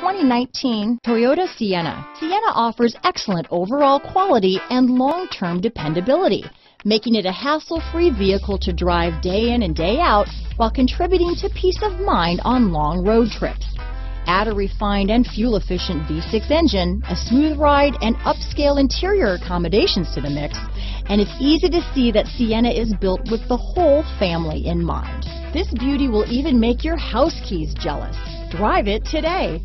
2019 Toyota Sienna. Sienna offers excellent overall quality and long-term dependability, making it a hassle-free vehicle to drive day in and day out while contributing to peace of mind on long road trips. Add a refined and fuel-efficient V6 engine, a smooth ride, and upscale interior accommodations to the mix, and it's easy to see that Sienna is built with the whole family in mind. This beauty will even make your house keys jealous. Drive it today.